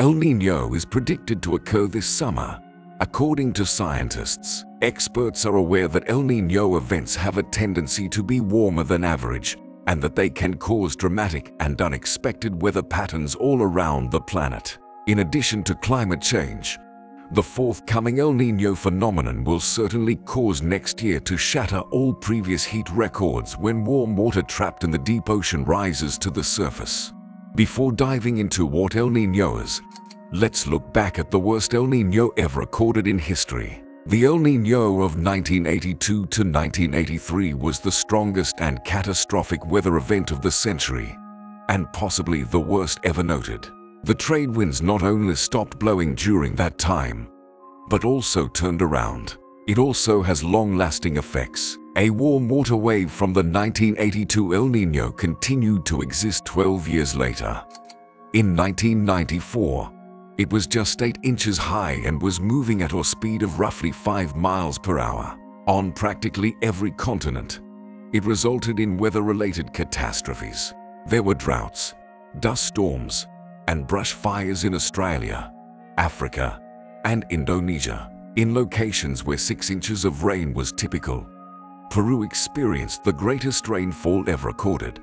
El Nino is predicted to occur this summer. According to scientists, experts are aware that El Nino events have a tendency to be warmer than average and that they can cause dramatic and unexpected weather patterns all around the planet. In addition to climate change, the forthcoming El Nino phenomenon will certainly cause next year to shatter all previous heat records when warm water trapped in the deep ocean rises to the surface. Before diving into what El Nino is, let's look back at the worst El Nino ever recorded in history. The El Nino of 1982 to 1983 was the strongest and catastrophic weather event of the century, and possibly the worst ever noted. The trade winds not only stopped blowing during that time, but also turned around. It also has long-lasting effects. A warm water wave from the 1982 El Nino continued to exist 12 years later. In 1994, it was just 8 inches high and was moving at a speed of roughly 5 miles per hour. On practically every continent, it resulted in weather-related catastrophes. There were droughts, dust storms, and brush fires in Australia, Africa, and Indonesia, in locations where 6 inches of rain was typical. Peru experienced the greatest rainfall ever recorded.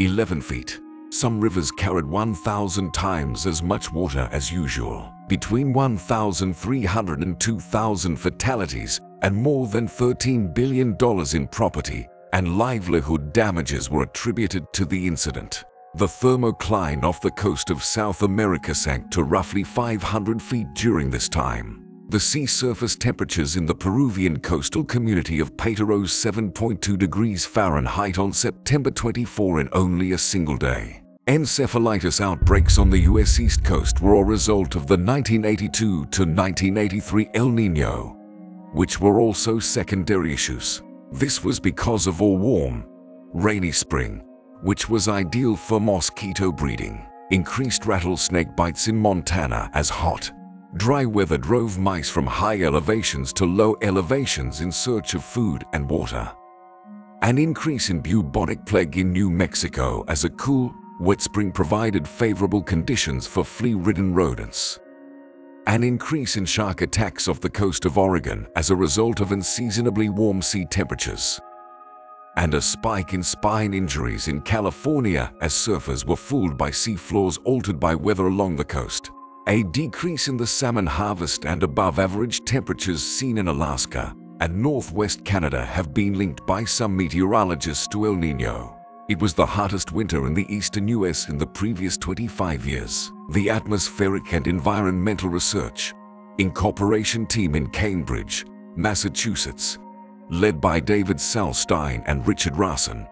11 feet. Some rivers carried 1,000 times as much water as usual. Between 1,300 and 2,000 fatalities and more than $13 billion in property and livelihood damages were attributed to the incident. The thermocline off the coast of South America sank to roughly 500 feet during this time. The sea surface temperatures in the Peruvian coastal community of Paita rose 7.2 degrees Fahrenheit on September 24 in only a single day. Encephalitis outbreaks on the U.S. East Coast were a result of the 1982 to 1983 El Nino, which were also secondary issues. This was because of a warm, rainy spring, which was ideal for mosquito breeding. Increased rattlesnake bites in Montana as hot, dry weather drove mice from high elevations to low elevations in search of food and water. An increase in bubonic plague in New Mexico as a cool, wet spring provided favorable conditions for flea-ridden rodents. An increase in shark attacks off the coast of Oregon as a result of unseasonably warm sea temperatures and a spike in spine injuries in California as surfers were fooled by sea floors altered by weather along the coast. A decrease in the salmon harvest and above average temperatures seen in Alaska and northwest Canada have been linked by some meteorologists to El Nino. It was the hottest winter in the eastern US in the previous 25 years. The Atmospheric and Environmental Research Incorporation team in Cambridge, Massachusetts, led by David Salstein and Richard Rosen,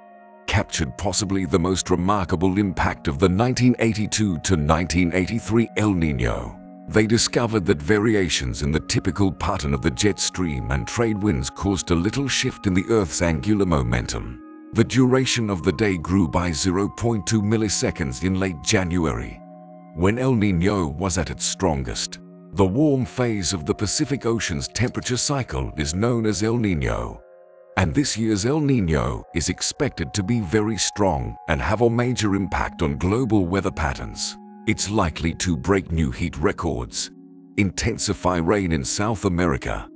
captured possibly the most remarkable impact of the 1982 to 1983 El Nino. They discovered that variations in the typical pattern of the jet stream and trade winds caused a little shift in the Earth's angular momentum. The duration of the day grew by 0.2 milliseconds in late January, when El Nino was at its strongest. The warm phase of the Pacific Ocean's temperature cycle is known as El Nino. And this year's El Nino is expected to be very strong and have a major impact on global weather patterns. It's likely to break new heat records, intensify rain in South America,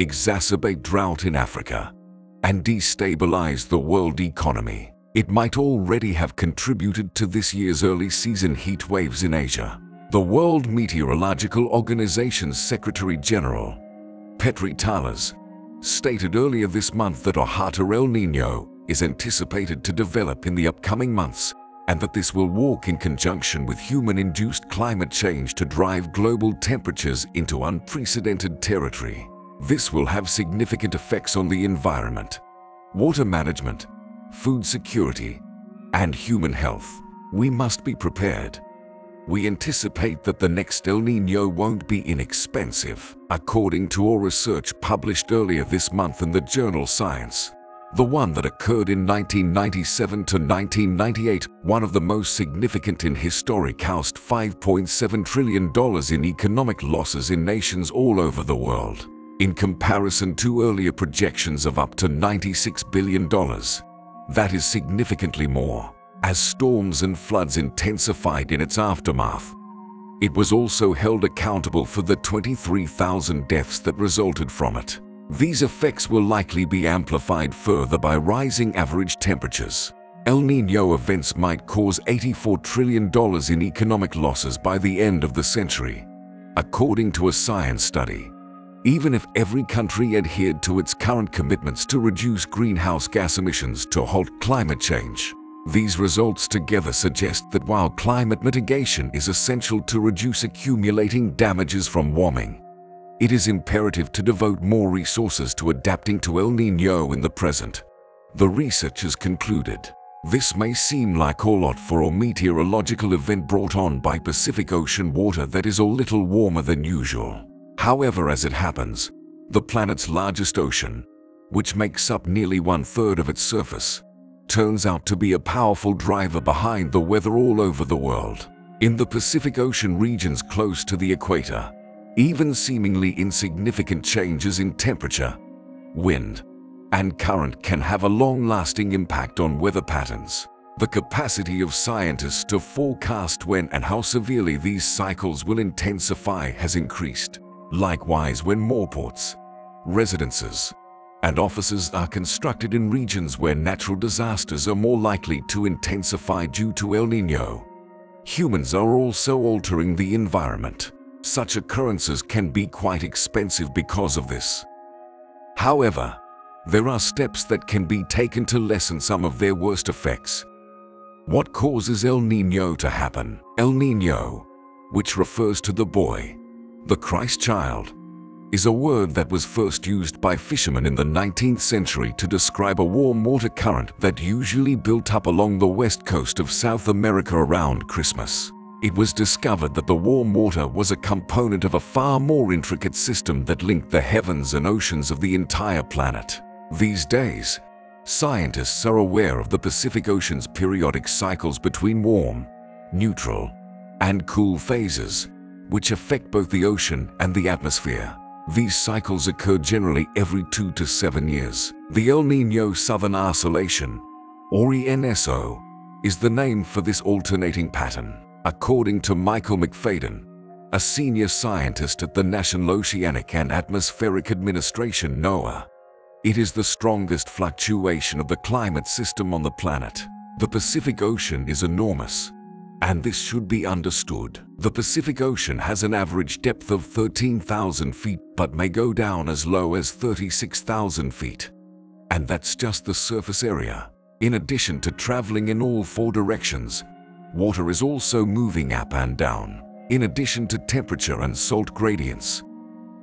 exacerbate drought in Africa, and destabilize the world economy. It might already have contributed to this year's early season heat waves in Asia. The World Meteorological Organization's Secretary General, Petteri Taalas, stated earlier this month that a hotter El Nino is anticipated to develop in the upcoming months and that this will work in conjunction with human-induced climate change to drive global temperatures into unprecedented territory. This will have significant effects on the environment, water management, food security, and human health. We must be prepared we anticipate that the next El Nino won't be inexpensive, according to a research published earlier this month in the journal Science. The one that occurred in 1997 to 1998, one of the most significant in history cost $5.7 trillion in economic losses in nations all over the world. In comparison to earlier projections of up to $96 billion, that is significantly more as storms and floods intensified in its aftermath. It was also held accountable for the 23,000 deaths that resulted from it. These effects will likely be amplified further by rising average temperatures. El Nino events might cause $84 trillion in economic losses by the end of the century, according to a science study. Even if every country adhered to its current commitments to reduce greenhouse gas emissions to halt climate change, these results together suggest that while climate mitigation is essential to reduce accumulating damages from warming, it is imperative to devote more resources to adapting to El Niño in the present. The researchers concluded, this may seem like a lot for a meteorological event brought on by Pacific Ocean water that is a little warmer than usual. However, as it happens, the planet's largest ocean, which makes up nearly one-third of its surface, turns out to be a powerful driver behind the weather all over the world. In the Pacific Ocean regions close to the equator, even seemingly insignificant changes in temperature, wind, and current can have a long-lasting impact on weather patterns. The capacity of scientists to forecast when and how severely these cycles will intensify has increased. Likewise, when more ports, residences, and offices are constructed in regions where natural disasters are more likely to intensify due to El Nino. Humans are also altering the environment. Such occurrences can be quite expensive because of this. However, there are steps that can be taken to lessen some of their worst effects. What causes El Nino to happen? El Nino, which refers to the boy, the Christ child, is a word that was first used by fishermen in the 19th century to describe a warm water current that usually built up along the west coast of South America around Christmas. It was discovered that the warm water was a component of a far more intricate system that linked the heavens and oceans of the entire planet. These days, scientists are aware of the Pacific Ocean's periodic cycles between warm, neutral, and cool phases, which affect both the ocean and the atmosphere. These cycles occur generally every two to seven years. The El Niño Southern Oscillation, or ENSO, is the name for this alternating pattern. According to Michael McPhaden, a senior scientist at the National Oceanic and Atmospheric Administration NOAA, it is the strongest fluctuation of the climate system on the planet. The Pacific Ocean is enormous, and this should be understood. The Pacific Ocean has an average depth of 13,000 feet but may go down as low as 36,000 feet. And that's just the surface area. In addition to traveling in all four directions, water is also moving up and down. In addition to temperature and salt gradients,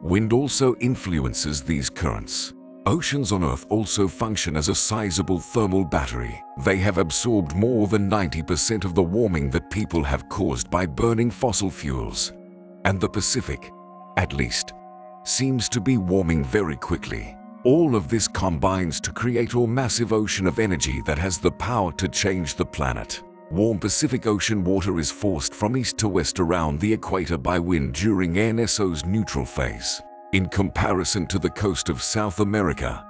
wind also influences these currents. Oceans on Earth also function as a sizable thermal battery. They have absorbed more than 90% of the warming that people have caused by burning fossil fuels. And the Pacific, at least, seems to be warming very quickly. All of this combines to create a massive ocean of energy that has the power to change the planet. Warm Pacific Ocean water is forced from east to west around the equator by wind during ENSO's neutral phase in comparison to the coast of South America.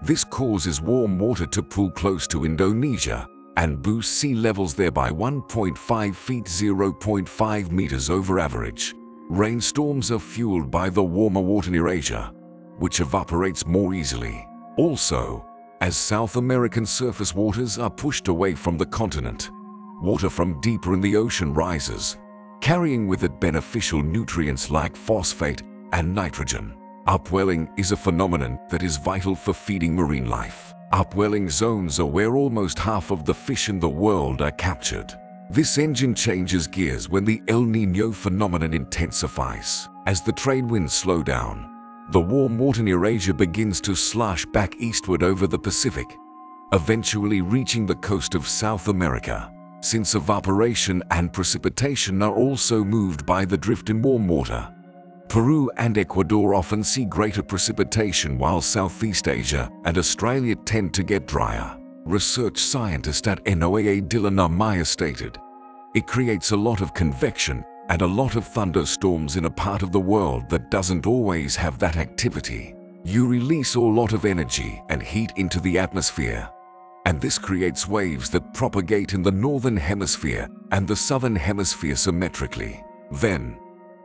This causes warm water to pool close to Indonesia and boost sea levels there by 1.5 feet 0.5 meters over average. Rainstorms are fueled by the warmer water near Asia, which evaporates more easily. Also, as South American surface waters are pushed away from the continent, water from deeper in the ocean rises, carrying with it beneficial nutrients like phosphate and nitrogen. Upwelling is a phenomenon that is vital for feeding marine life. Upwelling zones are where almost half of the fish in the world are captured. This engine changes gears when the El Niño phenomenon intensifies. As the trade winds slow down, the warm water near Asia begins to slosh back eastward over the Pacific, eventually reaching the coast of South America. Since evaporation and precipitation are also moved by the drift in warm water, Peru and Ecuador often see greater precipitation while Southeast Asia and Australia tend to get drier. Research scientist at NOAA Dylan Amaya stated, It creates a lot of convection and a lot of thunderstorms in a part of the world that doesn't always have that activity. You release a lot of energy and heat into the atmosphere, and this creates waves that propagate in the northern hemisphere and the southern hemisphere symmetrically. Then,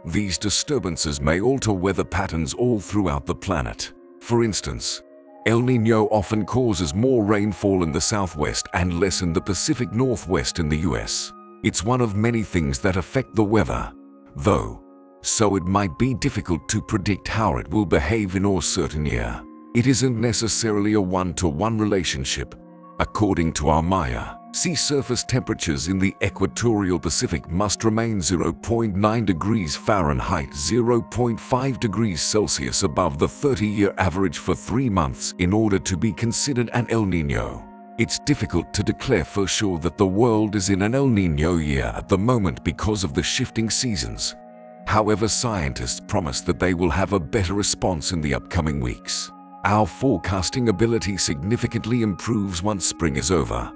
these disturbances may alter weather patterns all throughout the planet. For instance, El Nino often causes more rainfall in the southwest and less in the Pacific Northwest in the US. It's one of many things that affect the weather, though, so it might be difficult to predict how it will behave in a certain year. It isn't necessarily a one-to-one relationship. According to Amaya, sea surface temperatures in the equatorial Pacific must remain 0.9 degrees Fahrenheit 0.5 degrees Celsius above the 30-year average for three months in order to be considered an El Nino. It's difficult to declare for sure that the world is in an El Nino year at the moment because of the shifting seasons. However, scientists promise that they will have a better response in the upcoming weeks. Our forecasting ability significantly improves once spring is over.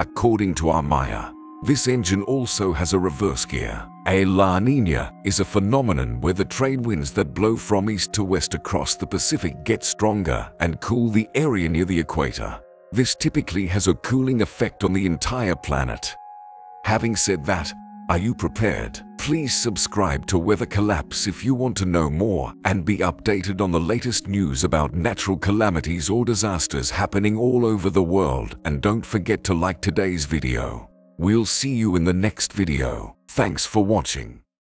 According to Amaya, this engine also has a reverse gear. A La Nina is a phenomenon where the trade winds that blow from east to west across the Pacific get stronger and cool the area near the equator. This typically has a cooling effect on the entire planet. Having said that, are you prepared? Please subscribe to Weather Collapse if you want to know more and be updated on the latest news about natural calamities or disasters happening all over the world. And don't forget to like today's video. We'll see you in the next video. Thanks for watching.